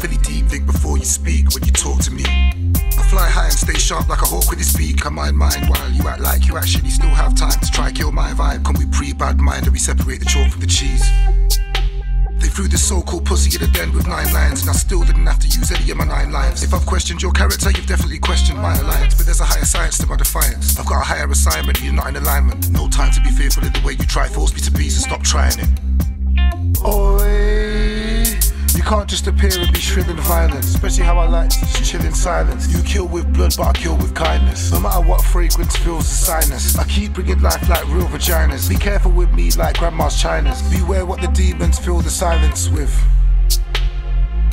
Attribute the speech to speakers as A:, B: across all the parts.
A: awfully deep. Think before you speak when you talk to me. I fly high and stay sharp like a hawk with his beak. I mind mine while you act like you actually still have time to try kill my vibe. Can we pre bad mind and we separate the chalk from the cheese? They threw this so-called pussy in a den with nine lines, and I still didn't have to use any of my nine lives. If I've questioned your character, you've definitely questioned my alliance. But there's a higher science to my defiance. I've got a higher assignment, you're not in alignment. No time to be fearful of the way you try force me to be, so stop trying it. Oi. Can't just appear and be shrill and violent, especially how I like to chill in silence. You kill with blood, but I kill with kindness. No matter what fragrance fills the sinus, I keep bringing life like real vaginas. Be careful with me like grandma's chinas. Beware what the demons fill the silence with.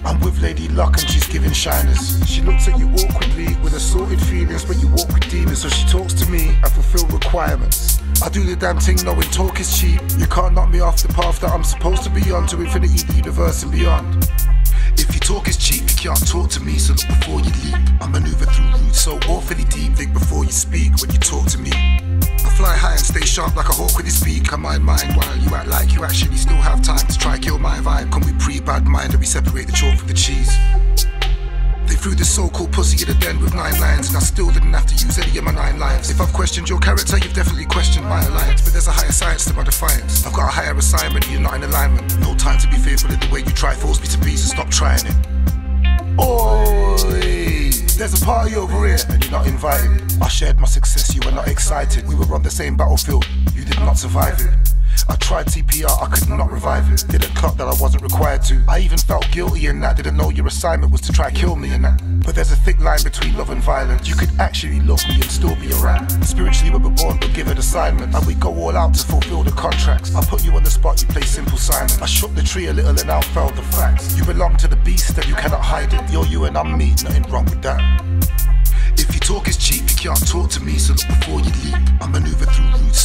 A: I'm with Lady Luck and she's giving shiners. She looks at you awkwardly with assorted feelings, but you walk with demons. So she talks to me and fulfill requirements. I do the damn thing knowing talk is cheap. You can't knock me off the path that I'm supposed to be on to infinity, the universe, and beyond. If your talk is cheap, you can't talk to me, so look before you leap. I maneuver through roots so awfully deep, think before you speak when you talk to me. I stay sharp like a hawk with his beak. I mind mine while you act like you actually still have time to try kill my vibe. Can we pre bad mind and we separate the chalk from the cheese? They threw this so-called pussy in the den with nine lines, and I still didn't have to use any of my nine lives. If I've questioned your character, you've definitely questioned my alliance. But there's a higher science to my defiance. I've got a higher assignment, you're not in alignment. No time to be fearful of the way you try force me to be, so stop trying it. Oi! There's a party over here, and you're not invited. I shared my success, you were not excited. We were on the same battlefield, you did not survive it. I tried CPR, I could not revive it. Didn't clock that I wasn't required to. I even felt guilty in that. Didn't know your assignment was to try kill me in that. But there's a thick line between love and violence. You could actually love me and still be a rat. Spiritually, we were born but given assignment. And we go all out to fulfill the contracts. I put you on the spot, you play simple Simon. I shook the tree a little and out fell the facts. You belong to the beast and you cannot hide it. You're you and I'm me, nothing wrong with that. If your talk is cheap, you can't talk to me, so look before you leap. I maneuver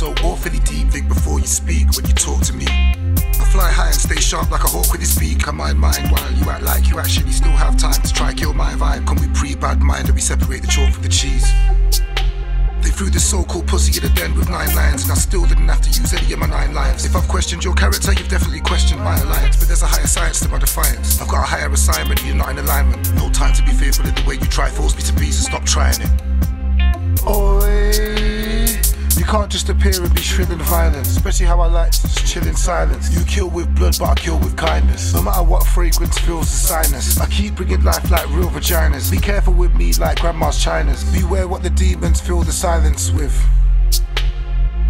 A: so awfully deep, think before you speak when you talk to me. I fly high and stay sharp like a hawk with his beak. I mind while you act like you actually still have time to try kill my vibe. Can we pre bad mind and we separate the chalk from the cheese? They threw this so-called pussy in the den with nine lines, and I still didn't have to use any of my nine lives. If I've questioned your character, you've definitely questioned my alliance. But there's a higher science to my defiance. I've got a higher assignment, and you're not in alignment. No time to be fearful of the way you try force me to be, so stop trying it. Oi! Can't just appear and be shrill and violent, especially how I like to just chill in silence. You kill with blood, but I kill with kindness. No matter what fragrance fills the sinus, I keep bringing life like real vaginas. Be careful with me like grandma's chinas. Beware what the demons fill the silence with.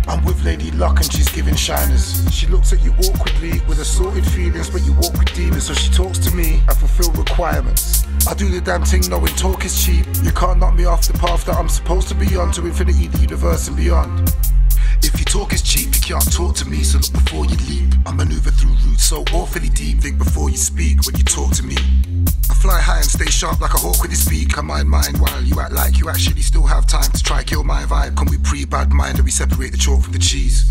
A: I'm with Lady Luck and she's giving shiners. She looks at you awkwardly with assorted feelings, but you walk with demons, so she talks to me I fulfill requirements. I do the damn thing knowing talk is cheap. You can't knock me off the path that I'm supposed to be on to infinity, the universe, and beyond. If your talk is cheap, you can't talk to me, so look before you leap. I maneuver through roots so awfully deep, think before you speak when you talk to me. I fly high and stay sharp like a hawk with his beak. I mind mine while you act like you actually still have time to try kill my vibe. Can we pre bad mind and we separate the chalk from the cheese?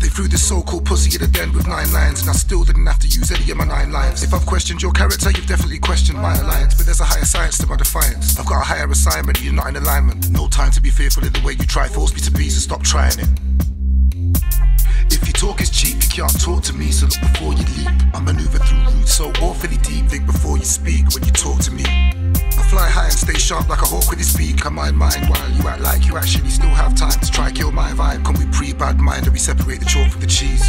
A: They threw this so-called pussy at the den with nine lines, and I still didn't have to use any of my nine lives. If I've questioned your character, you've definitely questioned my alliance. But there's a higher science to my defiance. I've got a higher assignment, you're not in alignment. No time to be fearful of the way you try force me to be, so stop trying it. Talk is cheap, you can't talk to me, so look before you leap. I maneuver through roots so awfully deep, think before you speak when you talk to me. I fly high and stay sharp like a hawk with his beak. I mind mine while you act like you actually still have time to try kill my vibe. Can we pre bad mind and we separate the chalk from the cheese?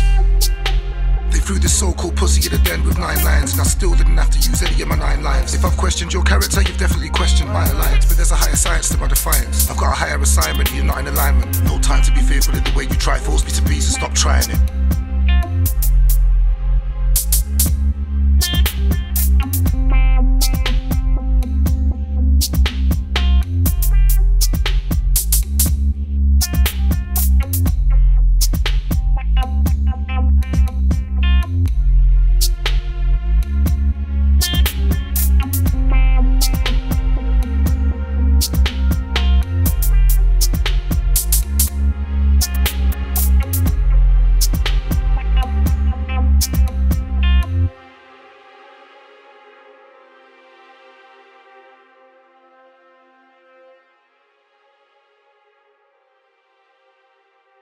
A: They threw this so-called pussy in the den with nine lines, and I still didn't have to use any of my nine lives. If I've questioned your character, you've definitely questioned my alliance. But there's a higher science to my defiance. I've got a higher assignment, you're not in alignment. No time to be fearful of the way you try force me to be, so stop trying it.